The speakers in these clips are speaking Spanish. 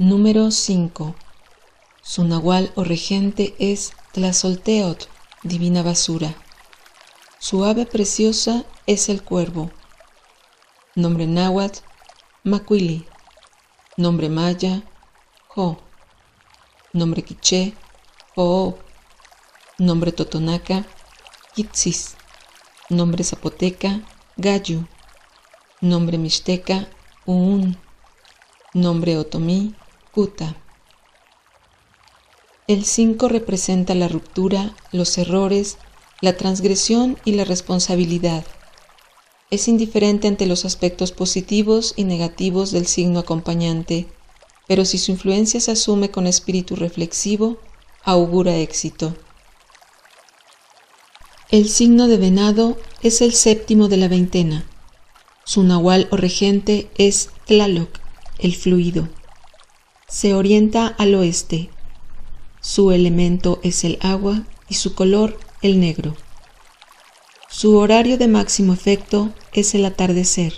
Número 5. Su nahual o regente es Tlazolteotl, divina basura. Su ave preciosa es el cuervo. Nombre náhuatl, Macuili. Nombre maya, Jo. Nombre quiché, Ho. Nombre totonaca, Kitsis. Nombre zapoteca, Gayu. Nombre mixteca, Uun. Nombre otomí, El 5 representa la ruptura, los errores, la transgresión y la responsabilidad. Es indiferente ante los aspectos positivos y negativos del signo acompañante, pero si su influencia se asume con espíritu reflexivo, augura éxito. El signo de venado es el séptimo de la veintena. Su nahual o regente es Tlaloc, el fluido. Se orienta al oeste. Su elemento es el agua y su color el negro. Su horario de máximo efecto es el atardecer.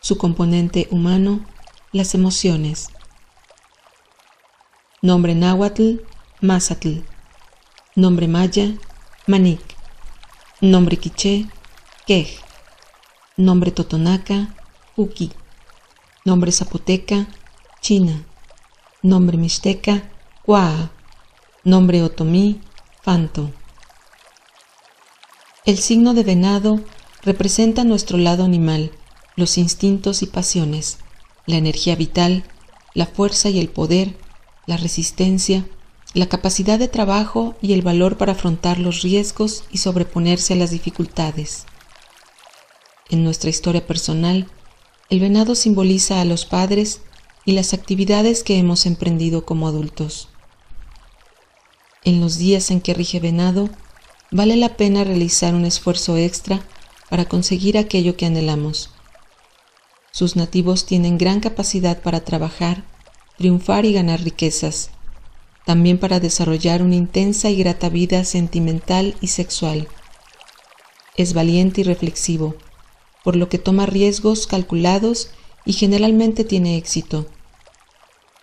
Su componente humano, las emociones. Nombre náhuatl, Mazatl. Nombre maya, Manik. Nombre quiché, Quej. Nombre totonaca, Uki. Nombre zapoteca, China. Nombre mixteca, Cuaa. Nombre otomí, Fanto. El signo de venado representa nuestro lado animal, los instintos y pasiones, la energía vital, la fuerza y el poder, la resistencia, la capacidad de trabajo y el valor para afrontar los riesgos y sobreponerse a las dificultades. En nuestra historia personal, el venado simboliza a los padres y las actividades que hemos emprendido como adultos. En los días en que rige venado, vale la pena realizar un esfuerzo extra para conseguir aquello que anhelamos. Sus nativos tienen gran capacidad para trabajar, triunfar y ganar riquezas, también para desarrollar una intensa y grata vida sentimental y sexual. Es valiente y reflexivo, por lo que toma riesgos calculados y generalmente tiene éxito.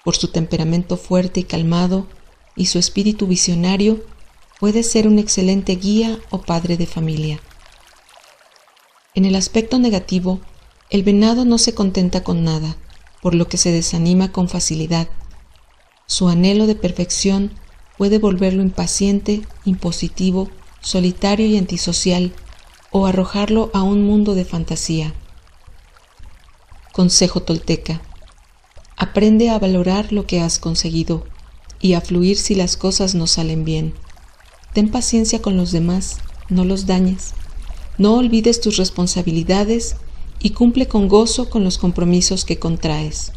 Por su temperamento fuerte y calmado y su espíritu visionario, puede ser un excelente guía o padre de familia. En el aspecto negativo, el venado no se contenta con nada, por lo que se desanima con facilidad. Su anhelo de perfección puede volverlo impaciente, impositivo, solitario y antisocial, o arrojarlo a un mundo de fantasía. Consejo tolteca. Aprende a valorar lo que has conseguido y a fluir si las cosas no salen bien. Ten paciencia con los demás, no los dañes. No olvides tus responsabilidades y cumple con gozo con los compromisos que contraes.